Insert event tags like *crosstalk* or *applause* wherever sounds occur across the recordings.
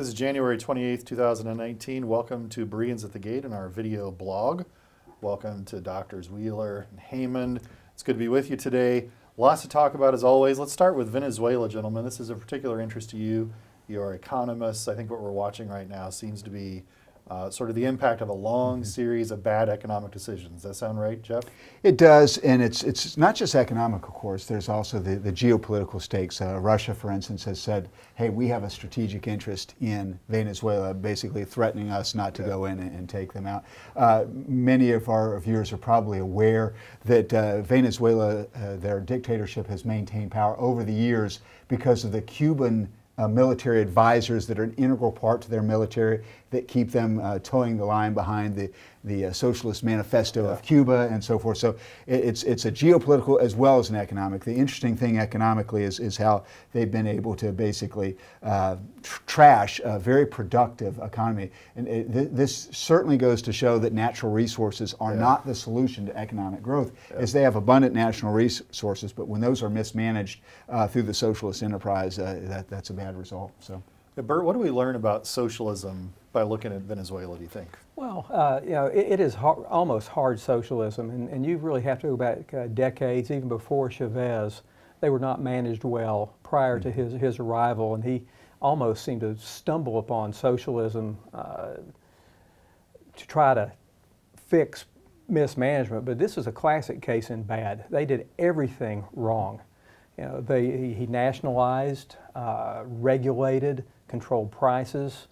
This is January 28th, 2019. Welcome to Bereans at the Gate and our video blog. Welcome to Doctors Wheeler and Haymond. It's good to be with you today. Lots to talk about as always. Let's start with Venezuela, gentlemen. This is of particular interest to you. You're economists. I think what we're watching right now seems to be uh, sort of the impact of a long mm-hmm. series of bad economic decisions. Does that sound right, Jeff? It does, and it's it's not just economic, of course. There's also the, the geopolitical stakes. Uh, Russia, for instance, has said, "Hey, we have a strategic interest in Venezuela, basically threatening us not to yeah. go in and, and, take them out." Uh, many of our viewers are probably aware that uh, Venezuela, uh, their dictatorship, has maintained power over the years because of the Cuban uh, military advisors that are an integral part to their military that keep them uh, toeing the line behind the, the uh, Socialist Manifesto yeah. of Cuba and so forth. So it, it's, it's a geopolitical as well as an economic. The interesting thing economically is, is how they've been able to basically uh, tr trash a very productive economy. And it, th this certainly goes to show that natural resources are yeah. not the solution to economic growth, yeah. as they have abundant natural resources, but when those are mismanaged uh, through the socialist enterprise, uh, that, that's a bad result. So. Yeah, Bert, what do we learn about socialism by looking at Venezuela, do you think? Well, uh, you know, it, it is hard, almost hard socialism, and, and you really have to go back uh, decades, even before Chavez. They were not managed well prior mm to his, his arrival, and he almost seemed to stumble upon socialism uh, to try to fix mismanagement. But this is a classic case in bad. They did everything wrong. You know, they, he, he nationalized, uh, regulated, controlled prices,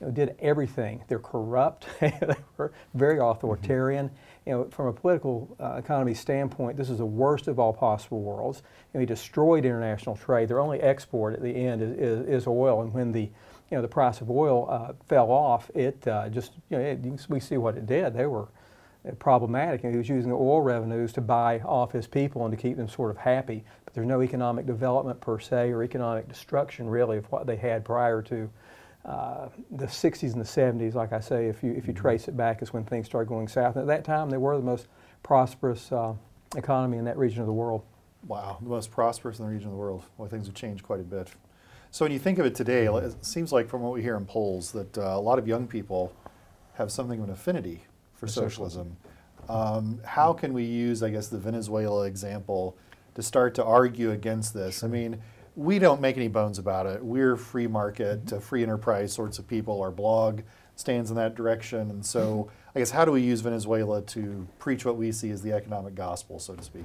you know, did everything. They're corrupt. *laughs* they were very authoritarian. Mm -hmm. You know, from a political uh, economy standpoint, this is the worst of all possible worlds. You know, he destroyed international trade. Their only export at the end is, is, is oil, and when the you know the price of oil uh, fell off, it uh, just you know it, we see what it did. They were problematic, and he was using the oil revenues to buy off his people and to keep them sort of happy. But there's no economic development per se or economic destruction really of what they had prior to uh, the 60s and the 70s, like I say, if you, if you mm-hmm. trace it back, is when things started going south. And at that time, they were the most prosperous uh, economy in that region of the world. Wow, the most prosperous in the region of the world. Well, things have changed quite a bit. So when you think of it today, it seems like from what we hear in polls that uh, a lot of young people have something of an affinity for, socialism. Um, how can we use, I guess, the Venezuela example to start to argue against this? I mean, we don't make any bones about it. We're free market, mm-hmm. free enterprise sorts of people. Our blog stands in that direction. And so. I guess, how do we use Venezuela to preach what we see as the economic gospel, so to speak?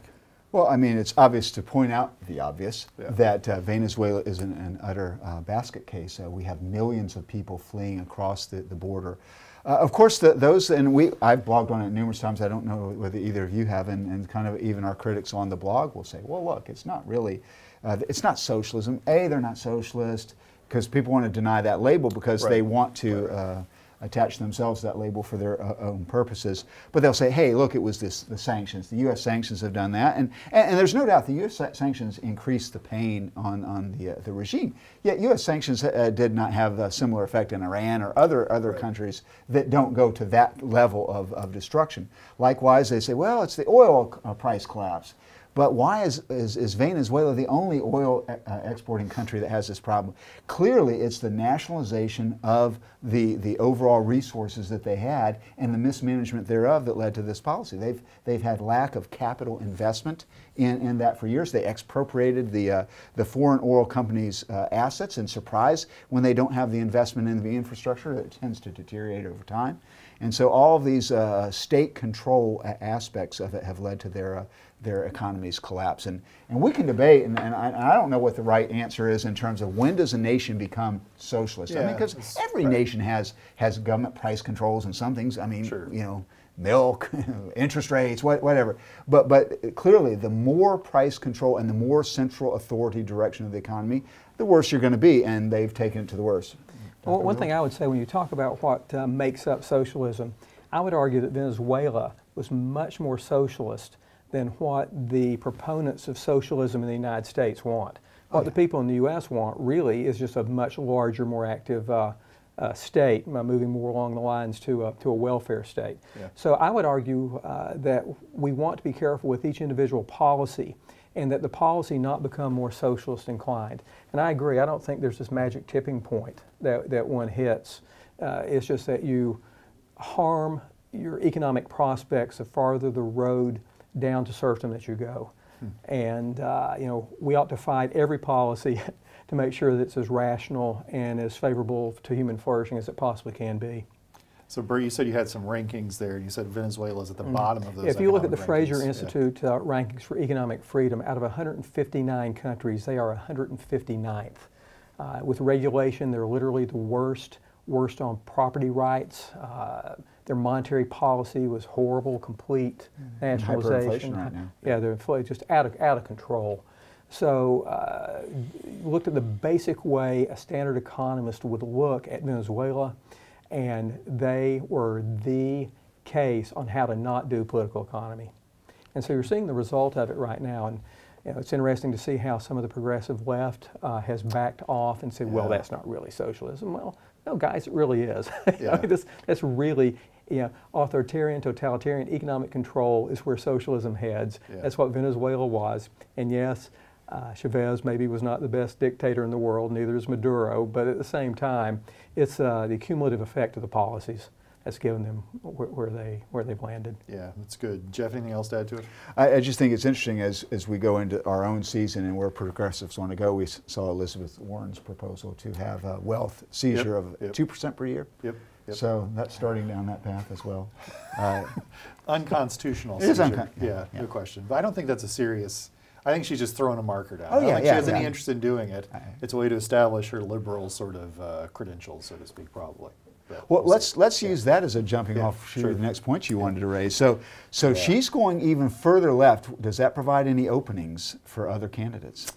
Well, I mean, it's obvious to point out the obvious yeah. that uh, Venezuela is an, an utter uh, basket case. Uh, we have millions of people fleeing across the, the border. Uh, of course, the, those, and we, I've blogged on it numerous times. I don't know whether either of you have, and, and kind of even our critics on the blog will say, well, look, it's not really uh, it's not socialism. A, they're not socialist because people want to deny that label because right. they want to uh, attach themselves to that label for their uh, own purposes. But they'll say, hey, look, it was this, the sanctions. The U.S. sanctions have done that. And, and, and there's no doubt the U.S. sanctions increased the pain on, on the, uh, the regime. Yet U.S. sanctions uh, did not have a similar effect in Iran or other, other right. countries that don't go to that level of, of destruction. Likewise, they say, well, it's the oil uh, price collapse. But why is, is, is Venezuela the only oil uh, exporting country that has this problem? Clearly, it's the nationalization of the, the overall resources that they had and the mismanagement thereof that led to this policy. They've, they've had lack of capital investment in, in that for years. They expropriated the, uh, the foreign oil companies' uh, assets, and surprise, when they don't have the investment in the infrastructure, it tends to deteriorate over time. And so all of these uh, state control aspects of it have led to their, uh, their economies collapse. And, and we can debate, and, and I, I, don't know what the right answer is in terms of when does a nation become socialist? Yeah, I mean, because every right. nation has, has government price controls and some things, I mean, sure. you know, milk, *laughs* interest rates, what, whatever. But, but clearly, the more price control and the more central authority direction of the economy, the worse you're going to be, and they've taken it to the worst. Well, one thing I would say when you talk about what uh, makes up socialism, I would argue that Venezuela was much more socialist than what the proponents of socialism in the United States want. What oh, yeah. the people in the U.S. want really is just a much larger, more active uh, uh, state, uh, moving more along the lines to a, to a welfare state. Yeah. So I would argue uh, that we want to be careful with each individual policy and that the policy not become more socialist inclined. And I agree, I don't think there's this magic tipping point that, that one hits. Uh, it's just that you harm your economic prospects the farther the road down to serfdom that you go. Hmm. And uh, you know, we ought to fight every policy *laughs* to make sure that it's as rational and as favorable to human flourishing as it possibly can be. So, Bert, you said you had some rankings there. You said Venezuela is at the mm-hmm. bottom of those. If you look at the Fraser Institute yeah. uh, rankings for economic freedom, out of 159 countries, they are 159th. Uh, with regulation, they're literally the worst, worst on property rights. Uh, their monetary policy was horrible, complete mm-hmm. nationalization. Right now. Yeah, they're just out of, out of control. So, uh, looked at the basic way a standard economist would look at Venezuela and they were the case on how to not do political economy. And so you're seeing the result of it right now. And you know, it's interesting to see how some of the progressive left uh, has backed off and said, well, that's not really socialism. Well, no, guys, it really is. *laughs* Yeah. I mean, this, that's really, you know, authoritarian, totalitarian economic control is where socialism heads. Yeah. That's what Venezuela was. And yes, uh, Chavez maybe was not the best dictator in the world, neither is Maduro, but at the same time, it's uh, the cumulative effect of the policies that's given them where, where, they where they've landed. Yeah, that's good. Jeff, anything else to add to it? I, I, just think it's interesting as as we go into our own season and where progressives want to go. We saw Elizabeth Warren's proposal to have a wealth seizure yep, of two yep. percent per year. Yep. Yep. So that's starting down that path as well. *laughs* Uh, unconstitutional. *laughs* It is uncon- yeah, yeah, no question. But I don't think that's a serious I think she's just throwing a marker down. Oh, I don't yeah, think yeah, she has yeah. any interest in doing it. It's a way to establish her liberal sort of uh, credentials, so to speak, probably. Well, we'll let's see. let's yeah. use that as a jumping off sure. the next point you wanted to raise. So, so she's going even further left. Does that provide any openings for other candidates?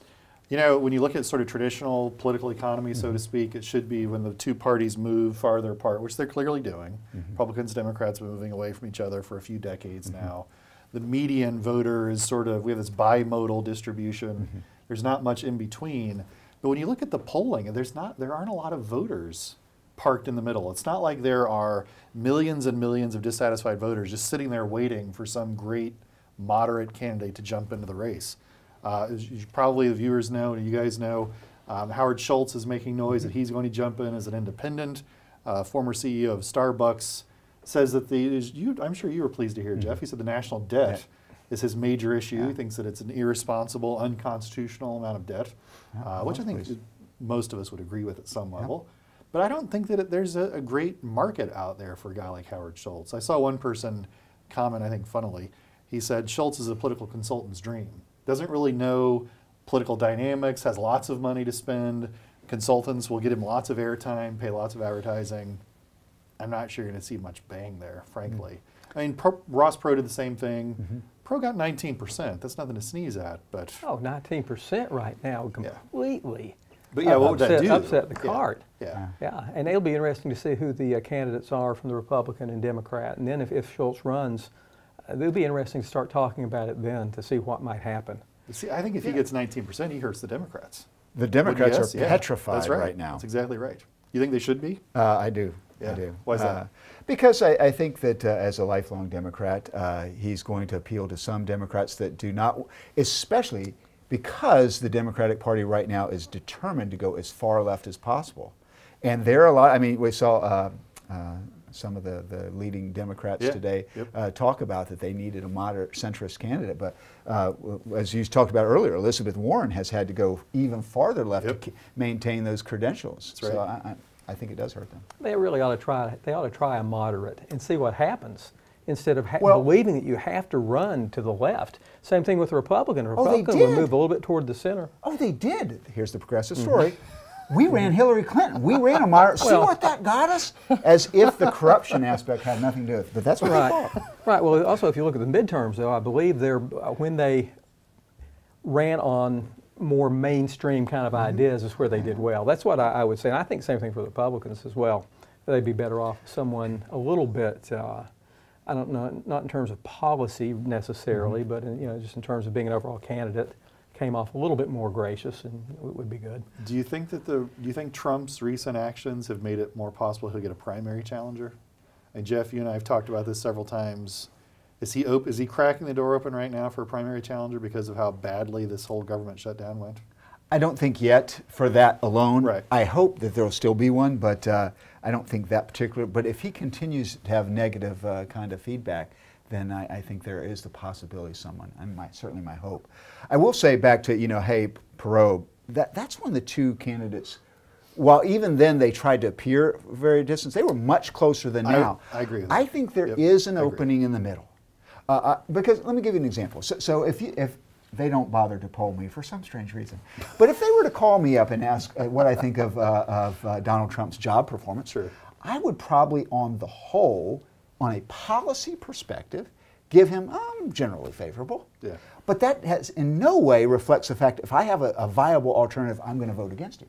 You know, when you look at sort of traditional political economy, so mm-hmm. to speak, it should be when the two parties move farther apart, which they're clearly doing. Mm-hmm. Republicans, Democrats are moving away from each other for a few decades mm-hmm. now the median voter is sort of we have this bimodal distribution. Mm-hmm. There's not much in between. But when you look at the polling, there's not there aren't a lot of voters parked in the middle. It's not like there are millions and millions of dissatisfied voters just sitting there waiting for some great moderate candidate to jump into the race. Uh, as you, probably the viewers know, and you guys know, um, Howard Schultz is making noise that he's going to jump in as an independent. Uh, former CEO of Starbucks says that the you, I'm sure you were pleased to hear, mm-hmm. Jeff. He said the national debt yeah. is his major issue. Yeah. He thinks that it's an irresponsible, unconstitutional amount of debt, yeah, uh, which I think pleased. most of us would agree with at some level. But I don't think that it, there's a, a, great market out there for a guy like Howard Schultz. I saw one person comment, I think funnily, he said Schultz is a political consultant's dream. Doesn't really know political dynamics, has lots of money to spend. Consultants will get him lots of airtime, pay lots of advertising. I'm not sure you're going to see much bang there, frankly. Mm-hmm. I mean, Perot, Ross Perot did the same thing. Mm-hmm. Perot got 19%. That's nothing to sneeze at, but oh, 19% right now, completely. Yeah. But yeah, what upset, would that do? Upset the cart. Yeah. yeah. Yeah. And it'll be interesting to see who the uh, candidates are from the Republican and Democrat. And then if, if Schultz runs, uh, it'll be interesting to start talking about it then to see what might happen. See, I think if yeah. he gets 19%, he hurts the Democrats. The Democrats are petrified right. right. now. That's exactly right. You think they should be? Uh, I do. Yeah. I do. Why is that? Uh, because I, I, think that uh, as a lifelong Democrat, uh, he's going to appeal to some Democrats that do not, especially because the Democratic Party right now is determined to go as far left as possible. And there are a lot, I mean, we saw uh, uh, some of the, the leading Democrats yeah. today yep. uh, talk about that they needed a moderate centrist candidate. But uh, as you talked about earlier, Elizabeth Warren has had to go even farther left yep. to maintain those credentials. Right. So I, I think it does hurt them. They really ought to try. They ought to try a moderate and see what happens instead of ha- well, believing that you have to run to the left. Same thing with the Republican. The Republican oh, would move a little bit toward the center. Oh, they did. Here's the progressive mm-hmm. story. We *laughs* ran Hillary Clinton. We ran a *laughs* moderate. well, see what that got us? As if the corruption aspect had nothing to do with it. But that's what right. they thought. Right. Well, also, if you look at the midterms, though, I believe they're uh, when they ran on more mainstream kind of mm-hmm. ideas is where they did well. That's what I, I, would say. And I think same thing for the Republicans as well. They'd be better off someone a little bit. Uh, I don't know, not in terms of policy necessarily, mm-hmm. but in, you know, just in terms of being an overall candidate, came off a little bit more gracious, and it would be good. Do you think that the do you think Trump's recent actions have made it more possible he'll get a primary challenger? And Jeff, you and I have talked about this several times. Is he op- is he cracking the door open right now for a primary challenger because of how badly this whole government shutdown went? I don't think yet for that alone. Right. I hope that there will still be one, but uh, I don't think that particular. But if he continues to have negative uh, kind of feedback, then I, I, think there is the possibility someone, and my, certainly my hope. I will say back to, you know, hey, Perot, that, that's one of the two candidates. While even then they tried to appear very distant, they were much closer than now. I, I agree I think there yep, is an opening in the middle. Uh, uh, because let me give you an example. So, so if, you, if they don't bother to poll me for some strange reason. But if they were to call me up and ask uh, what I think of, uh, of uh, Donald Trump's job performance, sure. I would probably, on the whole, on a policy perspective, give him um, generally favorable. Yeah. But that has in no way reflects the fact if I have a, a viable alternative, I'm going to vote against him.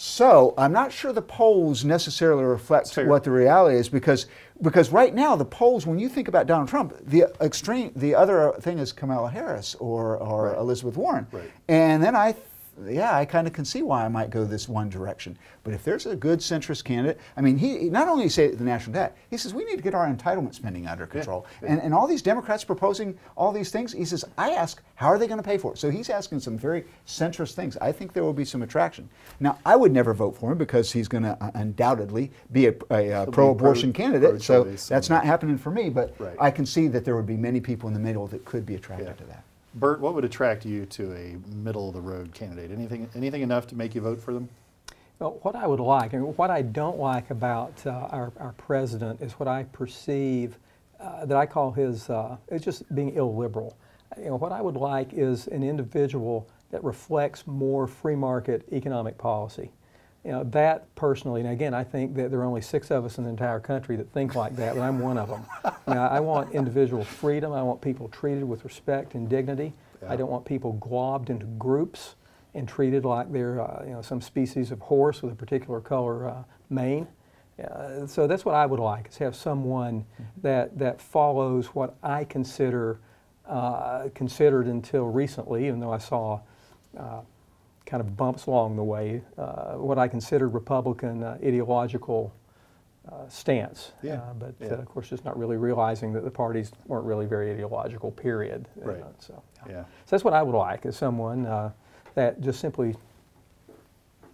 So I'm not sure the polls necessarily reflect what the reality is because because right now the polls, when you think about Donald Trump, the extreme the other thing is Kamala Harris or or right. Elizabeth Warren, right. and then I yeah, I kind of can see why I might go this one direction. But if there's a good centrist candidate, I mean, he not only say the national debt, he says we need to get our entitlement spending under control. Yeah, yeah. And, and all these Democrats proposing all these things, he says, I ask, how are they going to pay for it? So he's asking some very centrist things. I think there will be some attraction. Now, I would never vote for him because he's going to uh, undoubtedly be a, a, a pro-abortion pro, candidate. Pro so that's not happening for me. But right. I can see that there would be many people in the middle that could be attracted yeah. to that. Bert, what would attract you to a middle of the road candidate? Anything, anything enough to make you vote for them? Well, what I would like, and what I don't like about uh, our, our president is what I perceive uh, that I call his, uh, it's just being illiberal. You know, what I would like is an individual that reflects more free market economic policy you know, that personally, and again, I think that there are only six of us in the entire country that think like that, but I'm one of them. *laughs* now, I want individual freedom. I want people treated with respect and dignity. Yeah. I don't want people globbed into groups and treated like they're, uh, you know, some species of horse with a particular color uh, mane. Uh, so that's what I would like, is have someone mm-hmm. that, that follows what I consider, uh, considered until recently, even though I saw uh, kind of bumps along the way, uh, what I consider Republican uh, ideological uh, stance. Yeah. Uh, but yeah. of course, just not really realizing that the parties weren't really very ideological, period. Right. so, yeah. yeah. so that's what I would like is someone that just simply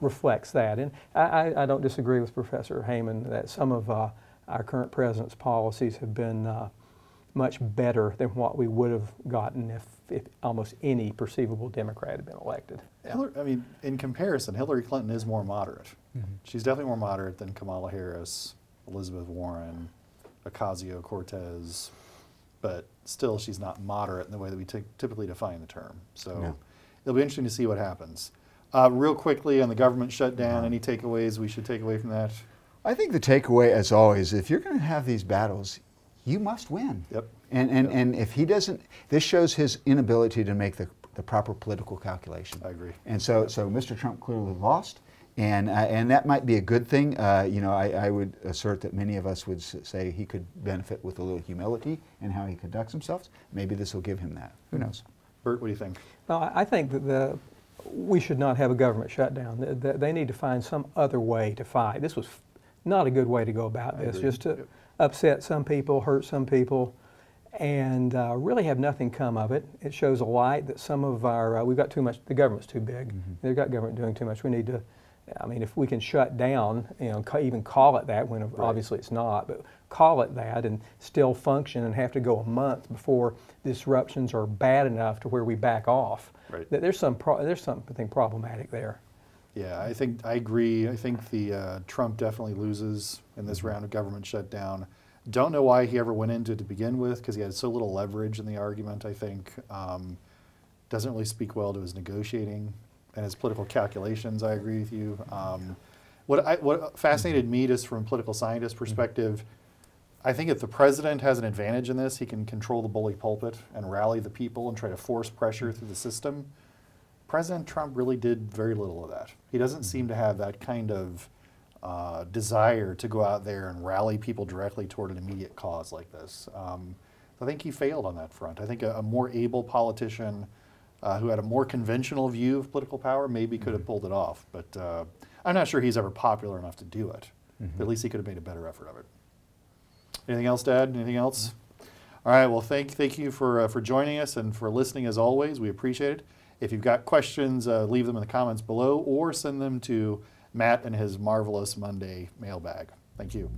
reflects that. And I, I, don't disagree with Professor Haymond that some of uh, our current president's policies have been uh, much better than what we would have gotten if, if almost any perceivable Democrat had been elected. Hillary, I mean, in comparison, Hillary Clinton is more moderate. Mm-hmm. She's definitely more moderate than Kamala Harris, Elizabeth Warren, Ocasio Cortez, but still, she's not moderate in the way that we t- typically define the term. So no. it'll be interesting to see what happens. Uh, real quickly on the government shutdown, mm-hmm. any takeaways we should take away from that? I think the takeaway, as always, if you're going to have these battles, you must win. Yep. And, and, yep. and if he doesn't, this shows his inability to make the, the proper political calculation. I agree. And so, yep. so Mr. Trump clearly lost. And, uh, and that might be a good thing. Uh, you know, I, I, would assert that many of us would say he could benefit with a little humility in how he conducts himself. Maybe this will give him that. Who knows? Bert, what do you think? No, I think that the, we should not have a government shutdown. They, they need to find some other way to fight. This was not a good way to go about this. Just to yep upset some people, hurt some people, and uh, really have nothing come of it. It shows a light that some of our, uh, we've got too much, the government's too big. Mm-hmm. They've got government doing too much. We need to, I mean, if we can shut down, you know, even call it that when right. obviously it's not, but call it that and still function and have to go a month before disruptions are bad enough to where we back off. Right. There's, some pro- there's something problematic there. Yeah, I think I agree. I think the uh, Trump definitely loses in this mm-hmm. round of government shutdown. Don't know why he ever went into it to begin with because he had so little leverage in the argument. I think um, doesn't really speak well to his negotiating and his political calculations. I agree with you. Um, what I, what fascinated me just from a political scientist mm-hmm. perspective. I think if the president has an advantage in this, he can control the bully pulpit and rally the people and try to force pressure through the system. President Trump really did very little of that. He doesn't mm-hmm. seem to have that kind of uh, desire to go out there and rally people directly toward an immediate cause like this. Um, I think he failed on that front. I think a, a more able politician uh, who had a more conventional view of political power maybe could have mm-hmm. pulled it off. But uh, I'm not sure he's ever popular enough to do it. Mm-hmm. But at least he could have made a better effort of it. Anything else, Dad? Anything else? All right. Well, thank thank you for uh, for joining us and for listening as always. We appreciate it. If you've got questions, uh, leave them in the comments below or send them to Matt and his marvelous Monday mailbag. Thank you.